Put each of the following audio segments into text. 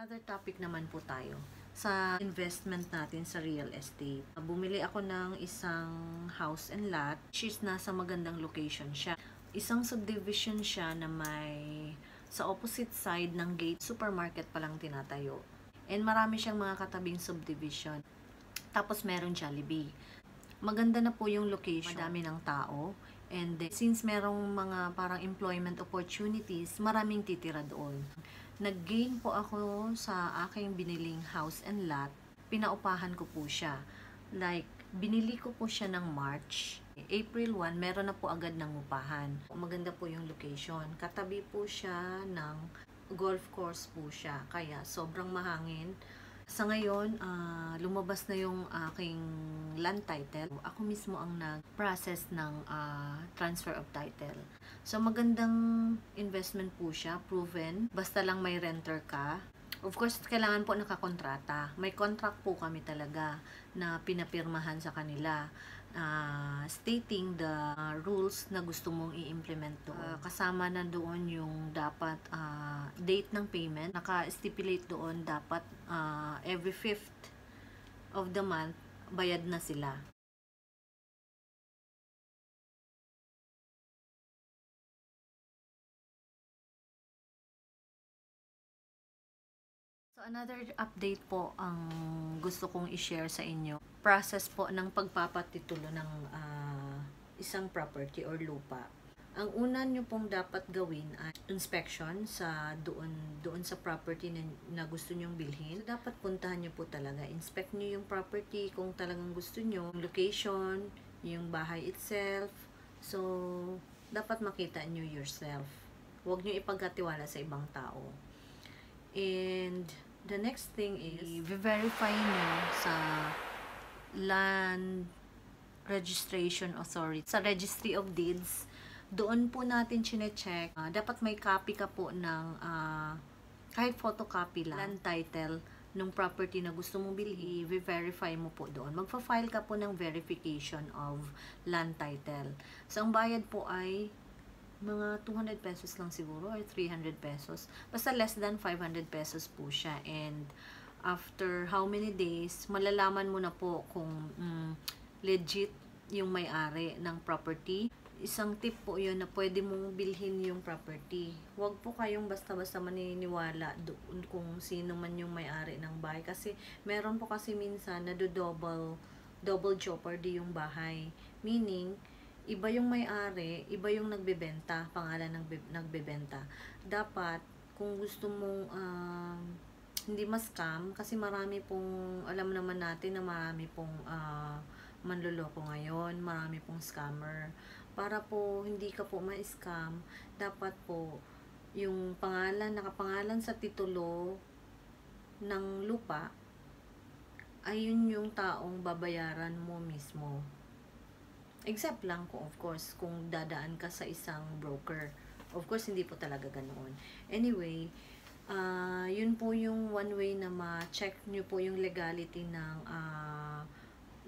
Another topic naman po tayo sa investment natin sa real estate. Bumili ako ng isang house and lot is nasa magandang location siya. Isang subdivision siya na may sa opposite side ng gate supermarket pa lang tinatayo. And marami siyang mga katabing subdivision. Tapos meron Jollibee. Maganda na po yung location. Madami ng tao. And then, since merong mga parang employment opportunities, maraming titira doon. Nag-gain po ako sa aking biniling house and lot. Pinaupahan ko po siya. Like, binili ko po siya ng March. April 1, meron na po agad ng upahan. Maganda po yung location. Katabi po siya ng golf course po siya. Kaya sobrang mahangin. Sa ngayon, uh, lumabas na yung aking land title. Ako mismo ang nag-process ng uh, transfer of title. So, magandang investment po siya, proven. Basta lang may renter ka. Of course, kailangan po nakakontrata. May contract po kami talaga na pinapirmahan sa kanila uh, stating the rules na gusto mong i-implement doon. Uh, kasama na doon yung dapat uh, date ng payment. Naka-stipulate doon dapat uh, every fifth of the month bayad na sila. So another update po ang gusto kong i-share sa inyo. Process po ng pagpapatitulo ng uh, isang property or lupa. Ang una nyo pong dapat gawin ay inspection sa doon doon sa property na, na gusto nyong bilhin. So, dapat puntahan nyo po talaga. Inspect nyo yung property kung talagang gusto nyo. Yung location, yung bahay itself. So, dapat makita nyo yourself. Huwag nyo ipagkatiwala sa ibang tao. And the next thing is, verify nyo sa land registration authority, sa registry of deeds, doon po natin chine-check. Uh, dapat may copy ka po ng uh, kahit photocopy lang, land title ng property na gusto mong bilhin, i-verify mo po doon. Magfa-file ka po ng verification of land title. So, ang bayad po ay mga 200 pesos lang siguro or 300 pesos. Basta less than 500 pesos po siya. And after how many days, malalaman mo na po kung um, legit yung may-ari ng property. Isang tip po yun na pwede mong bilhin yung property. Huwag po kayong basta-basta maniniwala doon kung sino man yung may-ari ng bahay. Kasi meron po kasi minsan na do double, double jeopardy yung bahay. Meaning, iba yung may-ari, iba yung nagbebenta, pangalan ng nagbebenta. Dapat, kung gusto mong uh, hindi mas scam, kasi marami pong, alam naman natin na marami pong uh, manluloko ngayon, marami pong scammer. Para po hindi ka po ma-scam, dapat po yung pangalan, nakapangalan sa titulo ng lupa, ayun yung taong babayaran mo mismo. Except lang ko, of course, kung dadaan ka sa isang broker. Of course, hindi po talaga ganoon. Anyway, uh, yun po yung one way na ma-check nyo po yung legality ng uh,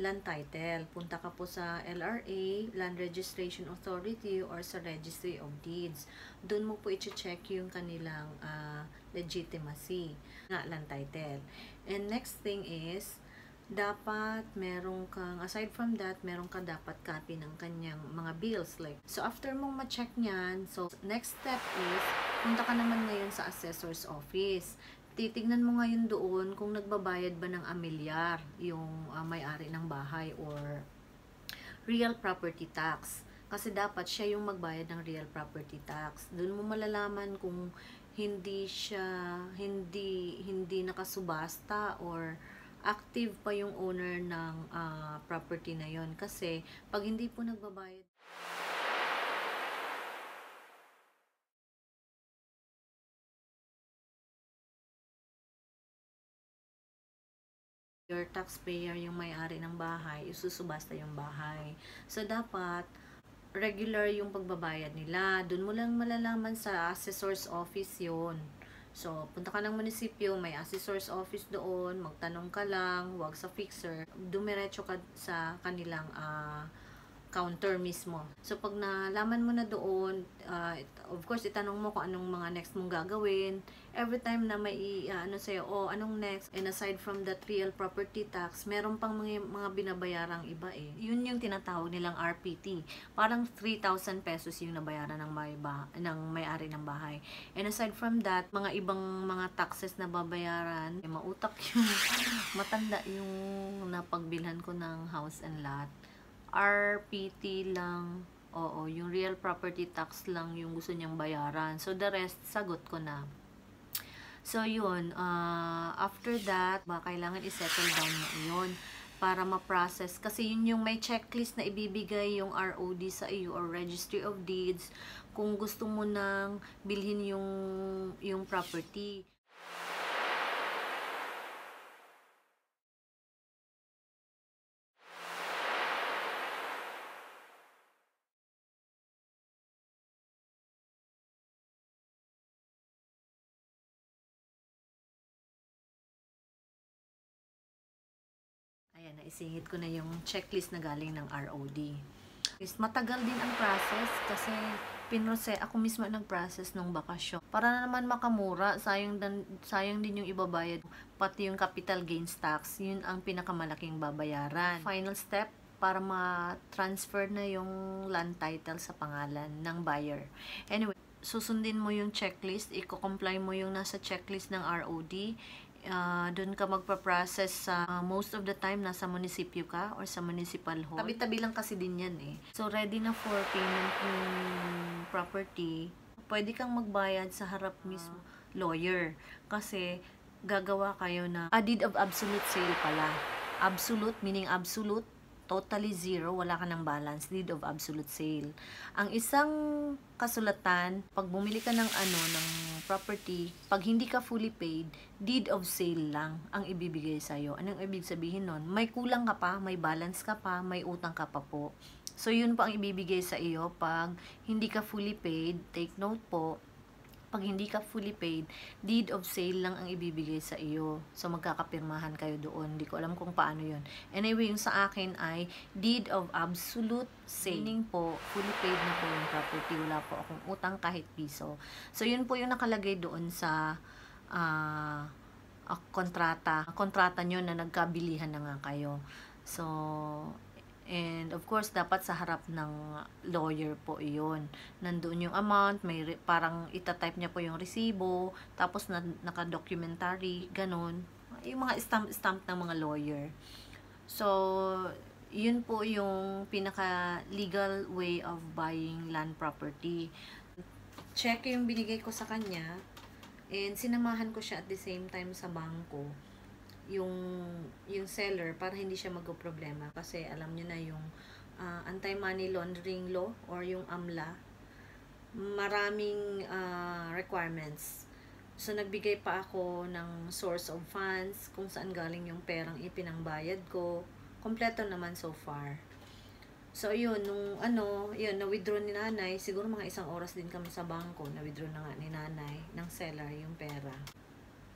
land title. Punta ka po sa LRA, Land Registration Authority, or sa Registry of Deeds. Doon mo po i-check yung kanilang uh, legitimacy na land title. And next thing is, dapat meron kang, aside from that, meron ka dapat copy ng kanyang mga bills. Like, so after mong ma-check niyan, so next step is, punta ka naman ngayon sa assessor's office. Titignan mo ngayon doon kung nagbabayad ba ng amilyar yung uh, may-ari ng bahay or real property tax. Kasi dapat siya yung magbayad ng real property tax. Doon mo malalaman kung hindi siya, hindi, hindi nakasubasta or active pa yung owner ng uh, property na yon kasi pag hindi po nagbabayad your taxpayer yung may-ari ng bahay, isusubasta yung bahay. So, dapat, regular yung pagbabayad nila. Doon mo lang malalaman sa assessor's office yon So, punta ka ng munisipyo, may assessor's office doon, magtanong ka lang, huwag sa fixer. Dumiretso ka sa kanilang uh, counter mismo. So, pag nalaman mo na doon, uh, of course, itanong mo kung anong mga next mong gagawin. Every time na may uh, ano sa'yo, oh, anong next? And aside from that real property tax, meron pang mga, mga binabayarang iba eh. Yun yung tinatawag nilang RPT. Parang 3,000 pesos yung nabayaran ng may, ba, ng may-ari ng bahay. And aside from that, mga ibang mga taxes na babayaran, eh, mautak yung matanda yung napagbilhan ko ng house and lot RPT lang, oo, yung real property tax lang yung gusto niyang bayaran. So, the rest, sagot ko na. So, yun, uh, after that, ba, kailangan i-settle down mo yun para ma-process. Kasi yun yung may checklist na ibibigay yung ROD sa iyo or Registry of Deeds kung gusto mo nang bilhin yung, yung property. Ayan, naisingit ko na yung checklist na galing ng ROD. Matagal din ang process kasi pinrose ako mismo nag-process nung bakasyon. Para na naman makamura, sayang, dan, sayang din yung ibabayad. Pati yung capital gains tax, yun ang pinakamalaking babayaran. Final step, para ma-transfer na yung land title sa pangalan ng buyer. Anyway, susundin mo yung checklist, i-comply mo yung nasa checklist ng ROD, uh, doon ka magpa-process sa uh, most of the time nasa munisipyo ka or sa municipal hall. Tabi-tabi lang kasi din yan eh. So ready na for payment yung property, pwede kang magbayad sa harap mismo lawyer kasi gagawa kayo na a deed of absolute sale pala. Absolute meaning absolute totally zero, wala ka ng balance, deed of absolute sale. Ang isang kasulatan, pag bumili ka ng ano, ng property, pag hindi ka fully paid, deed of sale lang ang ibibigay sa'yo. Anong ibig sabihin nun? May kulang ka pa, may balance ka pa, may utang ka pa po. So, yun po ang ibibigay sa iyo pag hindi ka fully paid. Take note po, pag hindi ka fully paid, deed of sale lang ang ibibigay sa iyo. So, magkakapirmahan kayo doon. Hindi ko alam kung paano yun. Anyway, yung sa akin ay deed of absolute sale. Meaning po, fully paid na po yung property. Wala po akong utang kahit piso. So, yun po yung nakalagay doon sa uh, kontrata. Kontrata nyo na nagkabilihan na nga kayo. So, And of course, dapat sa harap ng lawyer po iyon. Nandoon yung amount, may parang itatype niya po yung resibo, tapos na, naka-documentary, ganun. Yung mga stamp-stamp ng mga lawyer. So, yun po yung pinaka-legal way of buying land property. Check yung binigay ko sa kanya, and sinamahan ko siya at the same time sa bangko yung yung seller para hindi siya magko-problema kasi alam niyo na yung uh, anti-money laundering law or yung AMLA maraming uh, requirements. So nagbigay pa ako ng source of funds kung saan galing yung perang ipinangbayad ko. Kompleto naman so far. So yun nung ano yun na withdraw ni nanay siguro mga isang oras din kami sa bangko na withdraw na nga ni nanay ng seller yung pera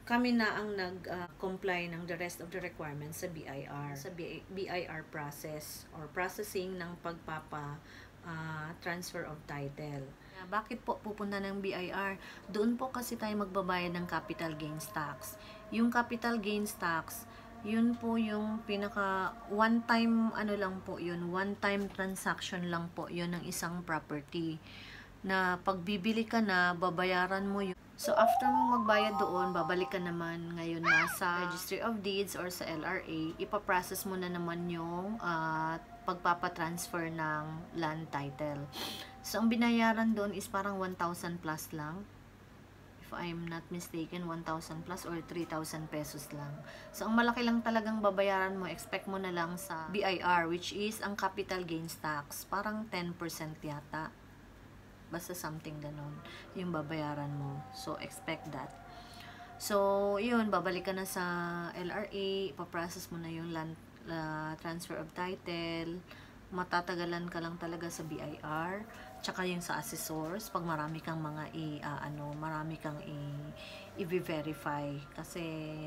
kami na ang nag-comply uh, ng the rest of the requirements sa BIR, sa BIR process or processing ng pagpapa uh, transfer of title. Bakit po pupunta ng BIR? Doon po kasi tayo magbabayad ng capital gains tax. Yung capital gains tax, yun po yung pinaka one time ano lang po yun, one time transaction lang po yun ng isang property na pagbibili ka na, babayaran mo yun. So, after mo magbayad doon, babalik ka naman ngayon na sa Registry of Deeds or sa LRA, ipaprocess mo na naman yung uh, pagpapatransfer ng land title. So, ang binayaran doon is parang 1,000 plus lang. If I'm not mistaken, 1,000 plus or 3,000 pesos lang. So, ang malaki lang talagang babayaran mo, expect mo na lang sa BIR, which is ang capital gains tax. Parang 10% yata. Basta something ganun yung babayaran mo. So, expect that. So, yun, babalik ka na sa LRA, ipaprocess mo na yung land, uh, transfer of title, matatagalan ka lang talaga sa BIR. Tsaka yung sa assessors pag marami kang mga i ah, ano marami kang i i-verify. Kasi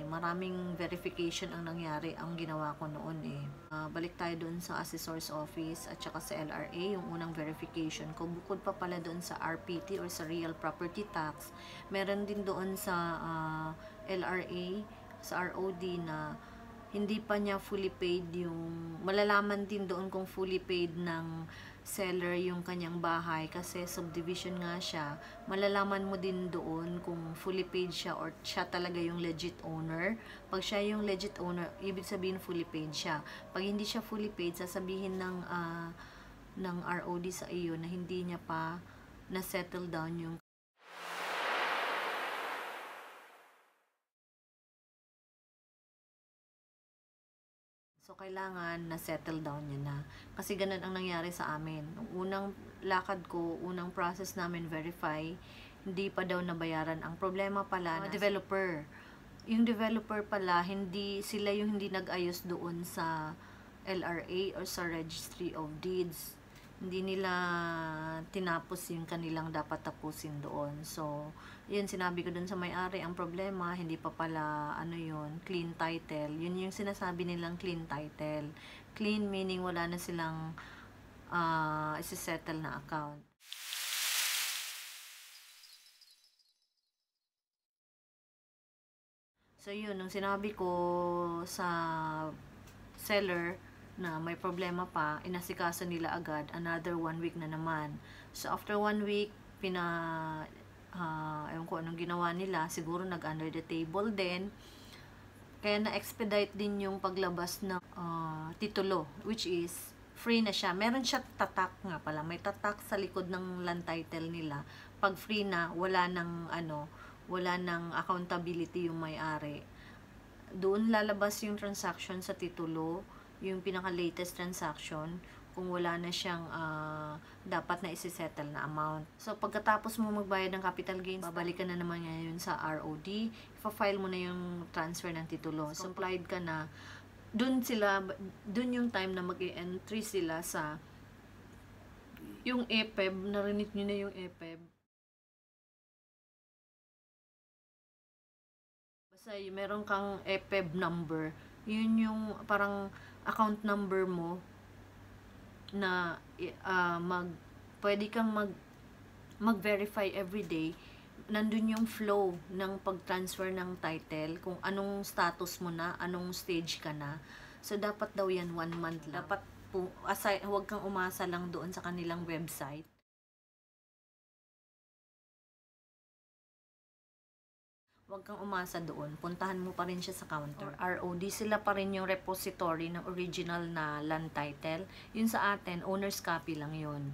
maraming verification ang nangyari ang ginawa ko noon eh. Ah, balik tayo doon sa assessors office at saka sa LRA yung unang verification ko. Bukod pa pala doon sa RPT or sa real property tax meron din doon sa ah, LRA sa ROD na hindi pa niya fully paid yung malalaman din doon kung fully paid ng seller yung kanyang bahay kasi subdivision nga siya malalaman mo din doon kung fully paid siya or siya talaga yung legit owner. Pag siya yung legit owner ibig sabihin fully paid siya. Pag hindi siya fully paid sasabihin ng ah, ng ROD sa iyo na hindi niya pa na settle down yung So, kailangan na settle down niya na. Kasi ganun ang nangyari sa amin. Nung unang lakad ko, unang process namin verify, hindi pa daw nabayaran. Ang problema pala, na developer. Yung developer pala, hindi sila yung hindi nag-ayos doon sa LRA or sa Registry of Deeds. Hindi nila tinapos yung kanilang dapat tapusin doon. So, yun sinabi ko doon sa may-ari, ang problema, hindi pa pala, ano yun, clean title. Yun yung sinasabi nilang clean title. Clean meaning wala na silang uh, isisettle na account. So yun, nung sinabi ko sa seller na may problema pa, inasikaso nila agad, another one week na naman. So after one week, pina, uh, ewan ko anong ginawa nila, siguro nag under the table din. Kaya na-expedite din yung paglabas ng uh, titulo, which is free na siya. Meron siya tatak nga pala. May tatak sa likod ng land title nila. Pag free na, wala nang ano, wala nang accountability yung may-ari. Doon lalabas yung transaction sa titulo, yung pinaka-latest transaction, kung wala na siyang uh, dapat na isi-settle na amount. So, pagkatapos mo magbayad ng capital gains, babalik ka na naman ngayon sa ROD, ipa-file mo na yung transfer ng titulo. So, applied ka na, dun sila, dun yung time na mag-entry sila sa yung EPEB, narinig nyo na yung EPEB. Basta meron kang EPEB number, yun yung parang account number mo na uh, mag pwede kang mag mag-verify every day nandun yung flow ng pag-transfer ng title kung anong status mo na anong stage ka na so dapat daw yan one month lang. dapat po aside, huwag kang umasa lang doon sa kanilang website Huwag kang umasa doon. Puntahan mo pa rin siya sa counter. ROD, sila pa rin yung repository ng original na land title. Yun sa atin, owner's copy lang yun.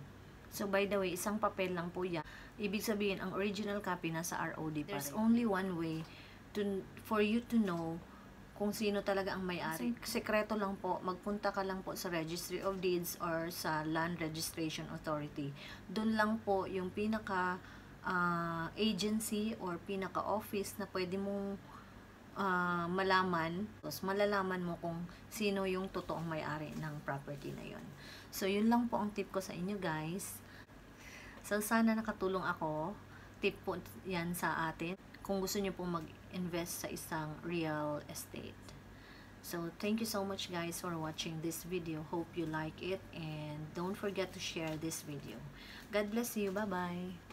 So, by the way, isang papel lang po yan. Ibig sabihin, ang original copy nasa ROD pa rin. There's only one way to, for you to know kung sino talaga ang may-ari. Sekreto lang po, magpunta ka lang po sa Registry of Deeds or sa Land Registration Authority. Doon lang po yung pinaka uh, agency or pinaka-office na pwede mong uh, malaman, tapos malalaman mo kung sino yung totoong may-ari ng property na yon. So, yun lang po ang tip ko sa inyo guys. So, sana nakatulong ako. Tip po yan sa atin kung gusto nyo po mag-invest sa isang real estate. So, thank you so much guys for watching this video. Hope you like it and don't forget to share this video. God bless you. Bye-bye.